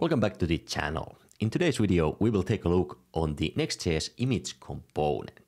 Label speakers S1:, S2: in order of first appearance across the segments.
S1: Welcome back to the channel. In today's video, we will take a look on the Next.js image component.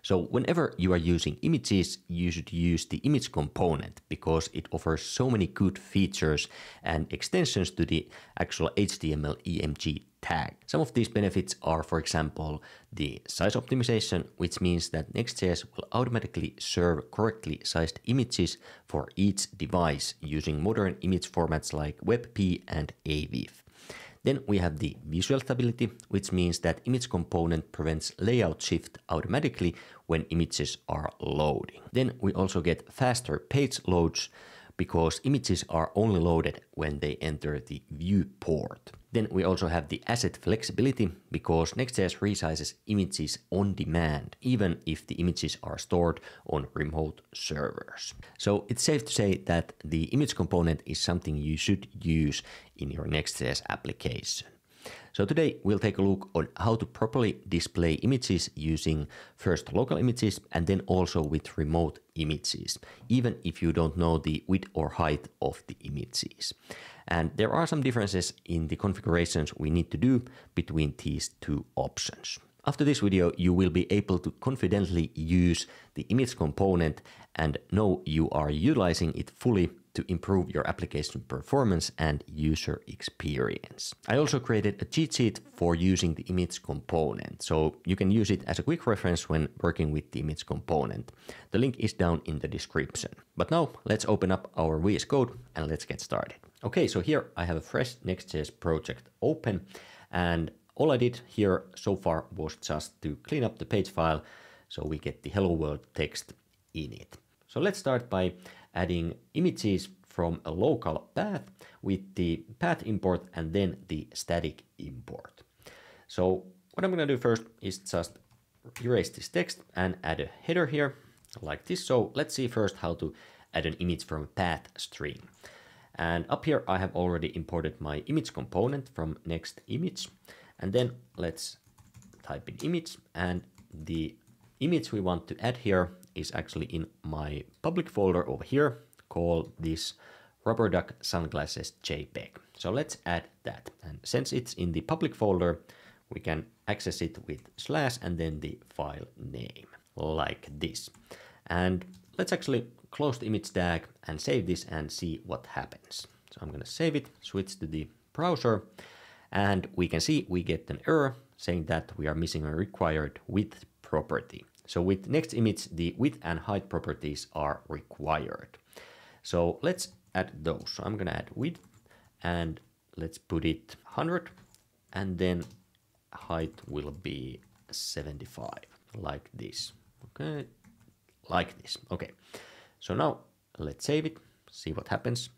S1: So whenever you are using images, you should use the image component because it offers so many good features and extensions to the actual HTML IMG tag. Some of these benefits are, for example, the size optimization, which means that Next.js will automatically serve correctly sized images for each device using modern image formats like WebP and AVIF. Then we have the visual stability, which means that image component prevents layout shift automatically when images are loading. Then we also get faster page loads because images are only loaded when they enter the viewport. Then we also have the asset flexibility because Next.js resizes images on demand, even if the images are stored on remote servers. So it's safe to say that the image component is something you should use in your Next.js application. So today we'll take a look on how to properly display images using first local images and then also with remote images, even if you don't know the width or height of the images. And there are some differences in the configurations we need to do between these two options. After this video, you will be able to confidently use the image component and know you are utilizing it fully to improve your application performance and user experience. I also created a cheat sheet for using the image component, so you can use it as a quick reference when working with the image component. The link is down in the description. But now let's open up our VS Code and let's get started. Okay, so here I have a fresh Next.js project open and all I did here so far was just to clean up the page file so we get the hello world text in it. So let's start by adding images from a local path with the path import and then the static import. So what I'm going to do first is just erase this text and add a header here like this. So let's see first how to add an image from a path string. And up here I have already imported my image component from next image. And then let's type in image and the image we want to add here is actually in my public folder over here called this rubber duck sunglasses JPEG. So let's add that. And since it's in the public folder, we can access it with slash and then the file name like this. And let's actually close the image tag and save this and see what happens. So I'm going to save it, switch to the browser, and we can see we get an error saying that we are missing a required width property. So with next image, the width and height properties are required. So let's add those. So I'm gonna add width and let's put it 100 and then height will be 75 like this. Okay, like this. Okay, so now let's save it, see what happens.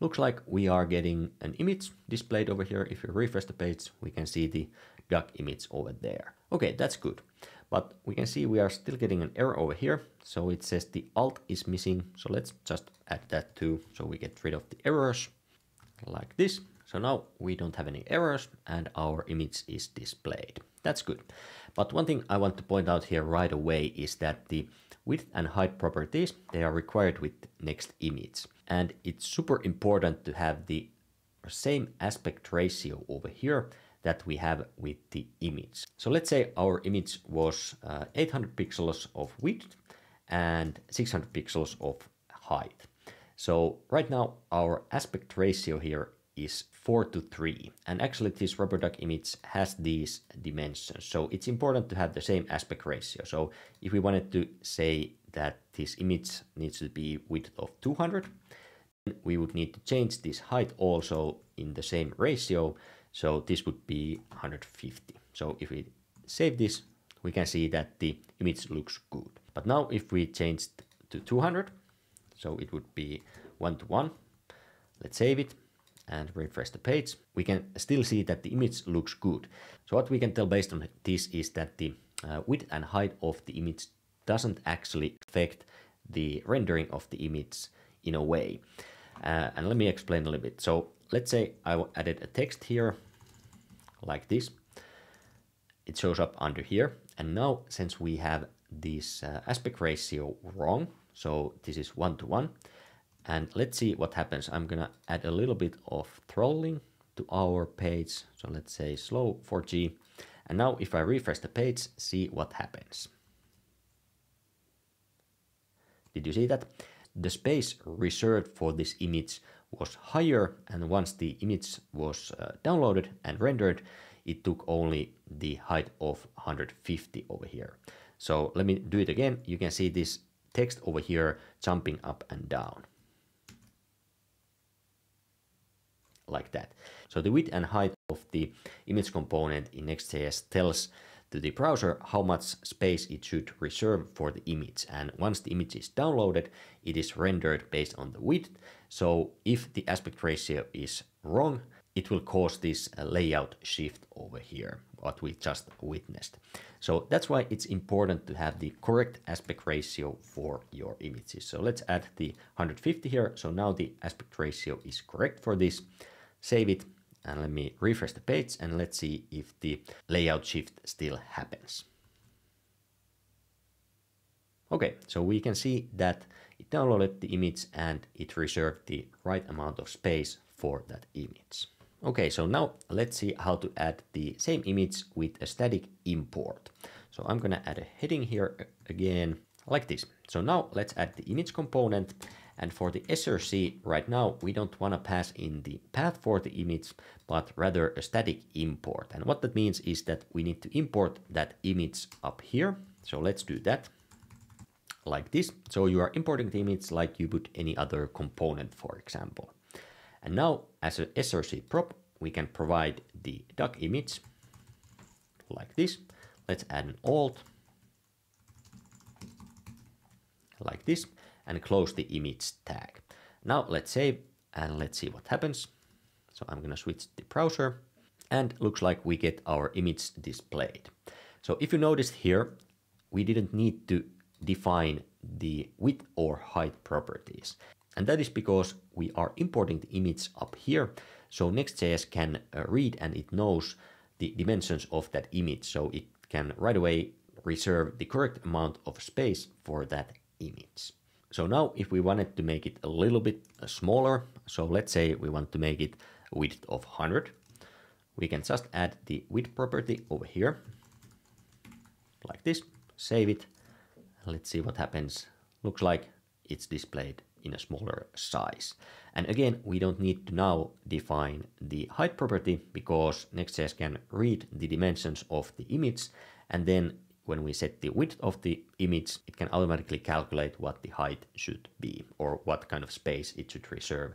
S1: Looks like we are getting an image displayed over here. If you refresh the page, we can see the duck image over there. Okay, that's good. But we can see we are still getting an error over here. So it says the alt is missing. So let's just add that too. So we get rid of the errors like this. So now we don't have any errors and our image is displayed. That's good. But one thing I want to point out here right away is that the width and height properties, they are required with next image. And it's super important to have the same aspect ratio over here that we have with the image. So let's say our image was uh, 800 pixels of width and 600 pixels of height. So right now our aspect ratio here is 4 to 3 and actually this rubber duck image has these dimensions so it's important to have the same aspect ratio so if we wanted to say that this image needs to be width of 200 we would need to change this height also in the same ratio so this would be 150. So if we save this, we can see that the image looks good. But now if we change to 200, so it would be one to one. Let's save it and refresh the page. We can still see that the image looks good. So what we can tell based on this is that the uh, width and height of the image doesn't actually affect the rendering of the image in a way. Uh, and let me explain a little bit. So let's say I added a text here like this. It shows up under here. And now since we have this uh, aspect ratio wrong, so this is one to one, and let's see what happens. I'm gonna add a little bit of throttling to our page. So let's say slow 4G. And now if I refresh the page, see what happens. Did you see that? The space reserved for this image was higher and once the image was uh, downloaded and rendered, it took only the height of 150 over here. So let me do it again. You can see this text over here jumping up and down. Like that. So the width and height of the image component in Next.js tells to the browser how much space it should reserve for the image. And once the image is downloaded, it is rendered based on the width. So if the aspect ratio is wrong, it will cause this uh, layout shift over here, what we just witnessed. So that's why it's important to have the correct aspect ratio for your images. So let's add the 150 here. So now the aspect ratio is correct for this. Save it and let me refresh the page and let's see if the layout shift still happens. Okay, so we can see that it downloaded the image and it reserved the right amount of space for that image. Okay, so now let's see how to add the same image with a static import. So I'm gonna add a heading here again, like this. So now let's add the image component and for the src, right now, we don't want to pass in the path for the image, but rather a static import. And what that means is that we need to import that image up here. So let's do that like this. So you are importing the image like you would any other component, for example. And now as a src prop, we can provide the duck image like this. Let's add an alt like this and close the image tag. Now let's save and let's see what happens. So I'm going to switch the browser and looks like we get our image displayed. So if you noticed here, we didn't need to define the width or height properties. And that is because we are importing the image up here. So Next.js can uh, read and it knows the dimensions of that image. So it can right away reserve the correct amount of space for that image. So now if we wanted to make it a little bit smaller, so let's say we want to make it width of 100, we can just add the width property over here, like this, save it, let's see what happens. Looks like it's displayed in a smaller size. And again, we don't need to now define the height property because Next.js can read the dimensions of the image and then when we set the width of the image, it can automatically calculate what the height should be or what kind of space it should reserve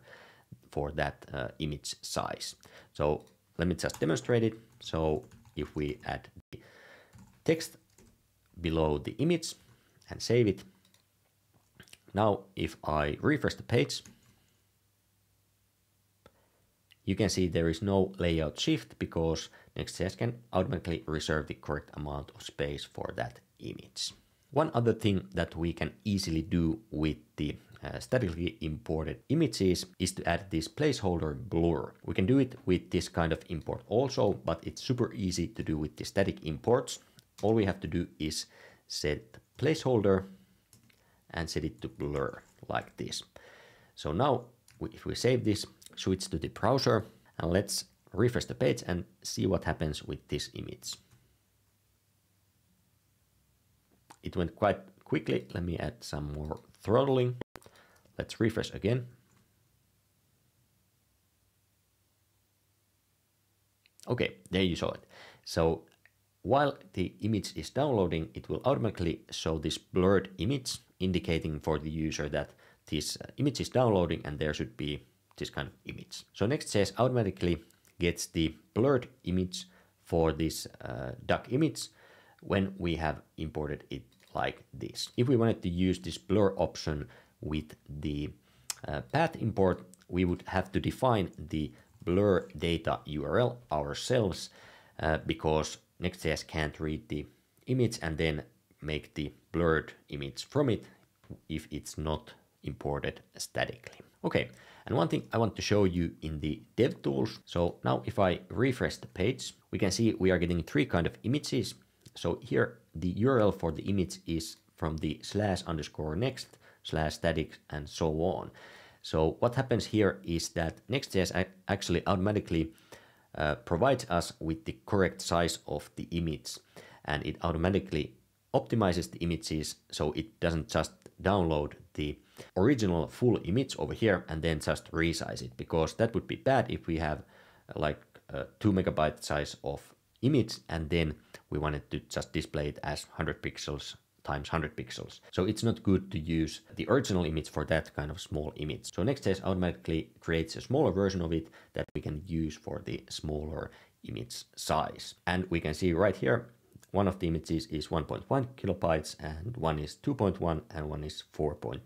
S1: for that uh, image size. So let me just demonstrate it. So if we add the text below the image and save it, now if I refresh the page, you can see there is no layout shift because Next.js can automatically reserve the correct amount of space for that image. One other thing that we can easily do with the uh, statically imported images is to add this placeholder blur. We can do it with this kind of import also, but it's super easy to do with the static imports. All we have to do is set placeholder and set it to blur like this. So now if we save this, switch to the browser and let's refresh the page and see what happens with this image. It went quite quickly. Let me add some more throttling. Let's refresh again. Okay, there you saw it. So while the image is downloading, it will automatically show this blurred image, indicating for the user that this uh, image is downloading and there should be this kind of image. So Next.js automatically gets the blurred image for this uh, duck image when we have imported it like this. If we wanted to use this blur option with the uh, path import, we would have to define the blur data URL ourselves uh, because Next.js can't read the image and then make the blurred image from it if it's not imported statically. Okay, and one thing I want to show you in the dev tools. So now if I refresh the page, we can see we are getting three kind of images. So here the URL for the image is from the slash underscore next slash static and so on. So what happens here is that Next.js actually automatically uh, provides us with the correct size of the image and it automatically optimizes the images so it doesn't just download the original full image over here and then just resize it because that would be bad if we have uh, like a 2 megabyte size of image and then we wanted to just display it as 100 pixels times 100 pixels. So it's not good to use the original image for that kind of small image. So Next.js automatically creates a smaller version of it that we can use for the smaller image size. And we can see right here one of the images is 1.1 kilobytes and one is 2.1 and one is 4.9.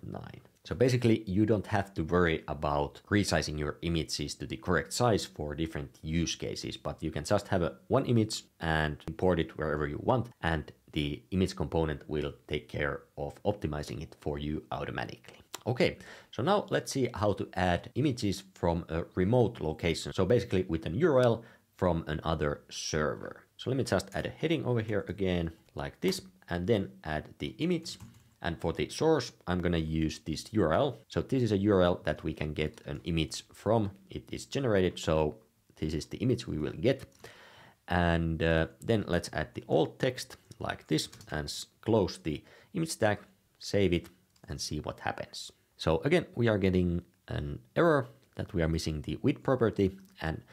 S1: So basically you don't have to worry about resizing your images to the correct size for different use cases, but you can just have a one image and import it wherever you want and the image component will take care of optimizing it for you automatically. Okay, so now let's see how to add images from a remote location. So basically with an URL from another server. So let me just add a heading over here again like this and then add the image. And for the source, I'm going to use this URL. So this is a URL that we can get an image from. It is generated. So this is the image we will get. And uh, then let's add the alt text like this and close the image tag, save it and see what happens. So again, we are getting an error that we are missing the width property and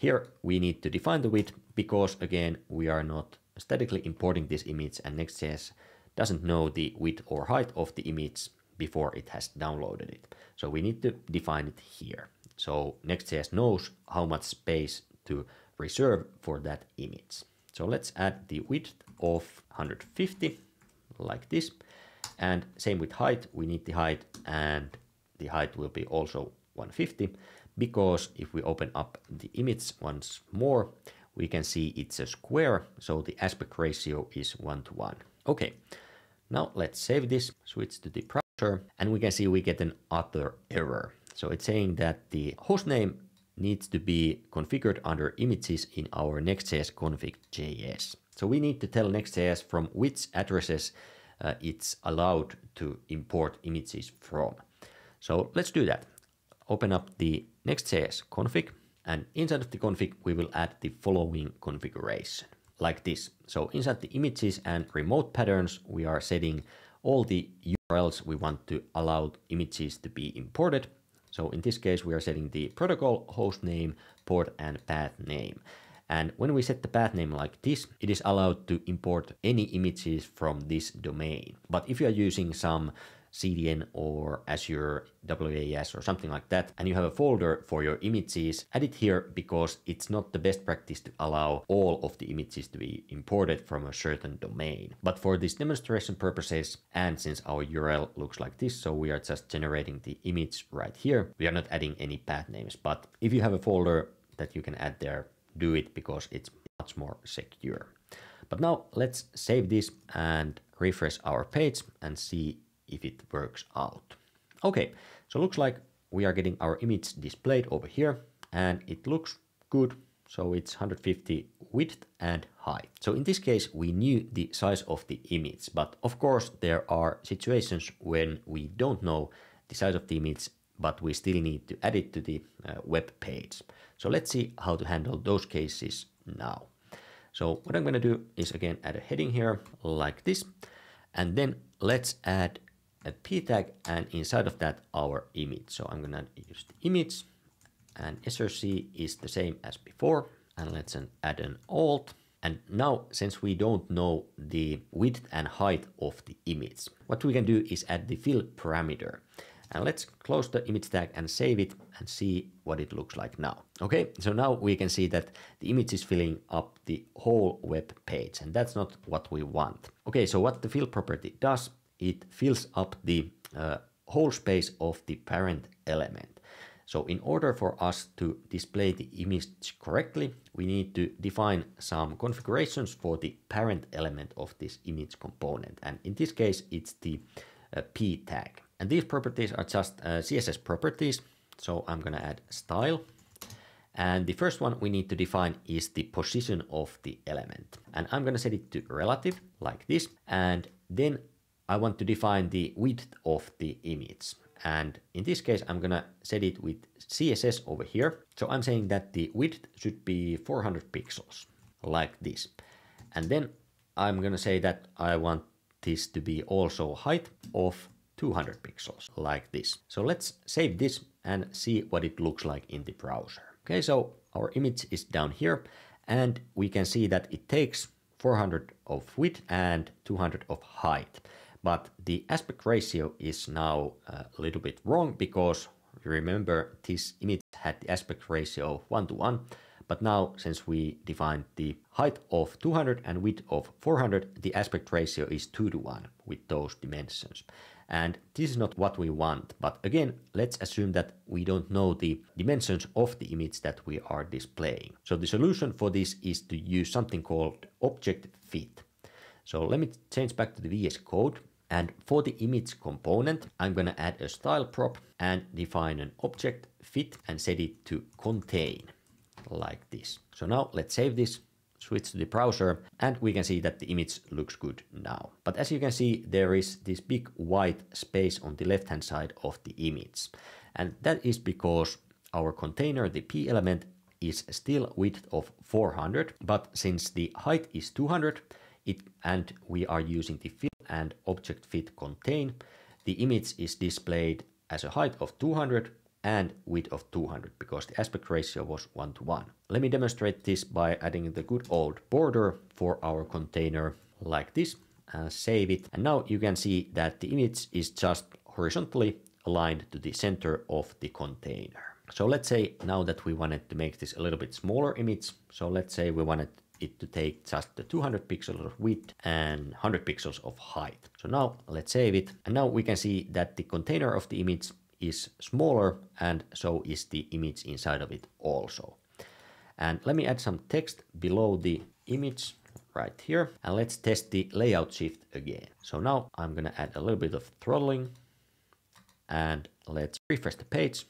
S1: here we need to define the width because again, we are not statically importing this image and Next.js doesn't know the width or height of the image before it has downloaded it. So we need to define it here. So Next.js knows how much space to reserve for that image. So let's add the width of 150 like this. And same with height, we need the height and the height will be also 150 because if we open up the image once more, we can see it's a square, so the aspect ratio is 1 to 1. Okay, now let's save this, switch to the browser, and we can see we get an other error. So it's saying that the hostname needs to be configured under images in our Next.js config.js. So we need to tell Next.js from which addresses uh, it's allowed to import images from. So let's do that. Open up the Next.js config and inside of the config we will add the following configuration like this. So inside the images and remote patterns we are setting all the URLs we want to allow images to be imported. So in this case we are setting the protocol, host name, port and path name. And when we set the path name like this, it is allowed to import any images from this domain. But if you are using some CDN or Azure AWS or something like that, and you have a folder for your images, add it here because it's not the best practice to allow all of the images to be imported from a certain domain. But for this demonstration purposes, and since our URL looks like this, so we are just generating the image right here, we are not adding any path names. But if you have a folder that you can add there, do it because it's much more secure. But now let's save this and refresh our page and see if it works out. Okay, so looks like we are getting our image displayed over here and it looks good. So it's 150 width and height. So in this case, we knew the size of the image, but of course there are situations when we don't know the size of the image, but we still need to add it to the uh, web page. So let's see how to handle those cases now. So what I'm going to do is again add a heading here like this, and then let's add a p tag and inside of that our image. So I'm gonna use the image and src is the same as before and let's add an alt and now since we don't know the width and height of the image what we can do is add the fill parameter and let's close the image tag and save it and see what it looks like now. Okay, so now we can see that the image is filling up the whole web page and that's not what we want. Okay, so what the fill property does it fills up the uh, whole space of the parent element. So in order for us to display the image correctly, we need to define some configurations for the parent element of this image component. And in this case, it's the uh, p tag. And these properties are just uh, CSS properties. So I'm going to add style. And the first one we need to define is the position of the element. And I'm going to set it to relative like this. And then I want to define the width of the image. And in this case, I'm gonna set it with CSS over here. So I'm saying that the width should be 400 pixels, like this. And then I'm gonna say that I want this to be also height of 200 pixels, like this. So let's save this and see what it looks like in the browser. Okay, so our image is down here and we can see that it takes 400 of width and 200 of height. But the aspect ratio is now uh, a little bit wrong because remember this image had the aspect ratio of 1 to 1 but now since we defined the height of 200 and width of 400 the aspect ratio is 2 to 1 with those dimensions. And this is not what we want but again let's assume that we don't know the dimensions of the image that we are displaying. So the solution for this is to use something called object fit. So let me change back to the VS Code and for the image component, I'm gonna add a style prop and define an object fit and set it to contain like this. So now let's save this, switch to the browser and we can see that the image looks good now. But as you can see, there is this big white space on the left hand side of the image. And that is because our container, the p element, is still width of 400, but since the height is 200, it, and we are using the and object fit contain, the image is displayed as a height of 200 and width of 200 because the aspect ratio was 1 to 1. Let me demonstrate this by adding the good old border for our container like this and save it. And now you can see that the image is just horizontally aligned to the center of the container. So let's say now that we wanted to make this a little bit smaller image. So let's say we wanted it to take just the 200 pixels of width and 100 pixels of height. So now let's save it. And now we can see that the container of the image is smaller and so is the image inside of it also. And let me add some text below the image right here. And let's test the layout shift again. So now I'm gonna add a little bit of throttling and let's refresh the page.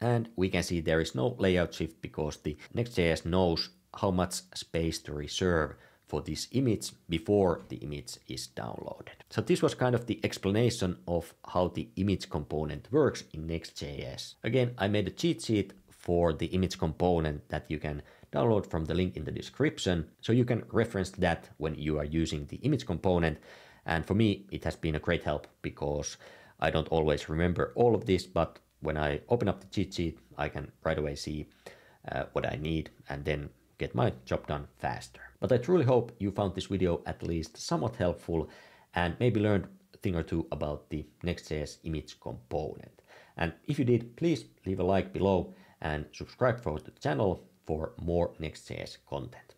S1: And we can see there is no layout shift because the Next.js knows how much space to reserve for this image before the image is downloaded. So this was kind of the explanation of how the image component works in Next.js. Again, I made a cheat sheet for the image component that you can download from the link in the description. So you can reference that when you are using the image component. And for me, it has been a great help because I don't always remember all of this, but when I open up the cheat sheet, I can right away see uh, what I need and then get my job done faster. But I truly hope you found this video at least somewhat helpful and maybe learned a thing or two about the Next.js image component. And if you did, please leave a like below and subscribe for the channel for more Next.js content.